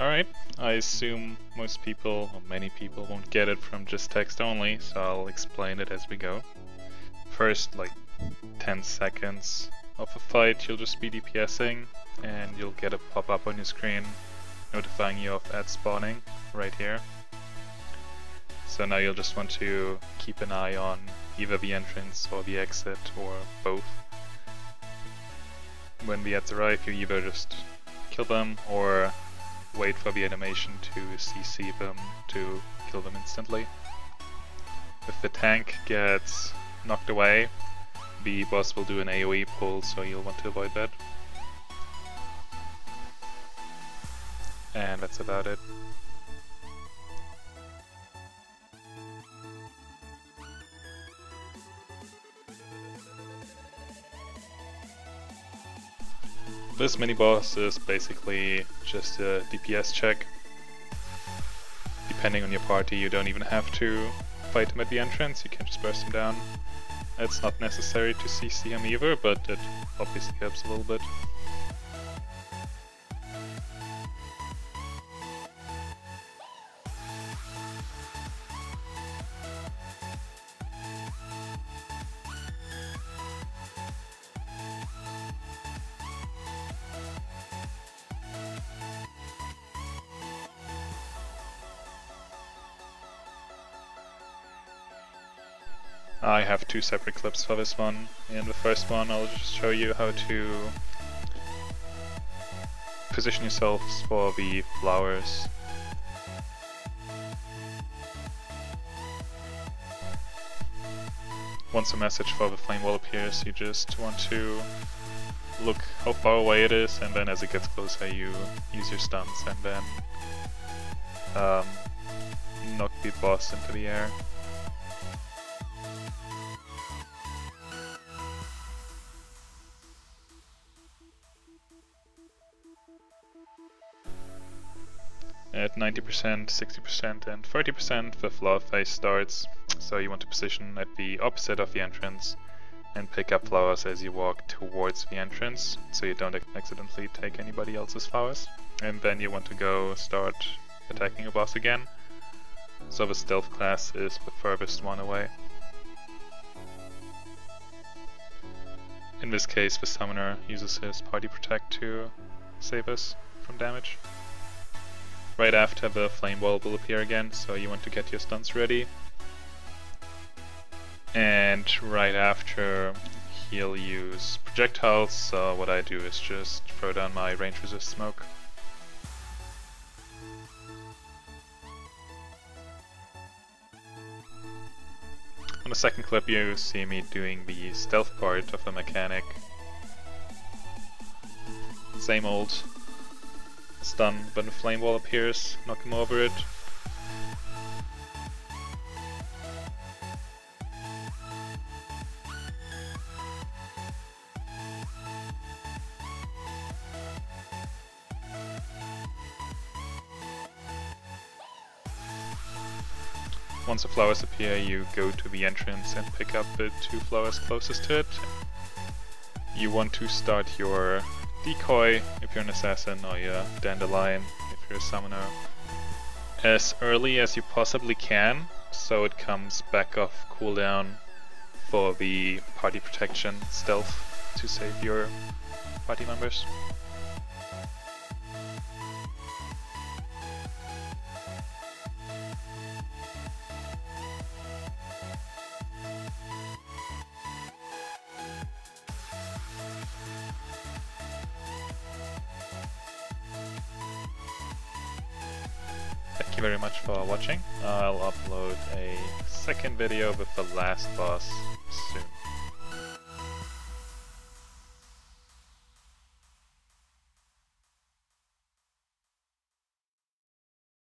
Alright, I assume most people, or many people, won't get it from just text only, so I'll explain it as we go. First, like 10 seconds of a fight, you'll just be DPSing, and you'll get a pop-up on your screen notifying you of ad spawning right here. So now you'll just want to keep an eye on either the entrance or the exit or both. When the ads arrive, you either just kill them or wait for the animation to CC them to kill them instantly. If the tank gets knocked away, the boss will do an AoE pull, so you'll want to avoid that. And that's about it. This mini boss is basically just a DPS check. Depending on your party, you don't even have to fight him at the entrance, you can just burst him down. It's not necessary to CC him either, but it obviously helps a little bit. I have two separate clips for this one. In the first one I'll just show you how to position yourselves for the flowers. Once a message for the flame wall appears, you just want to look how far away it is, and then as it gets closer you use your stuns and then um, knock the boss into the air. At 90%, 60% and 30% the flower phase starts, so you want to position at the opposite of the entrance and pick up flowers as you walk towards the entrance, so you don't accidentally take anybody else's flowers. And then you want to go start attacking a boss again, so the stealth class is the furthest one away. In this case the summoner uses his party protect to save us from damage right after the flame wall will appear again, so you want to get your stuns ready. And right after he'll use projectiles, so what I do is just throw down my range resist smoke. On the second clip you see me doing the stealth part of the mechanic. Same old stun when the flame wall appears, knock him over it. Once the flowers appear, you go to the entrance and pick up the two flowers closest to it. You want to start your decoy if your an assassin or you're dandelion if you're a summoner as early as you possibly can so it comes back off cooldown for the party protection stealth to save your party members. You very much for watching. I'll upload a second video with the last boss soon.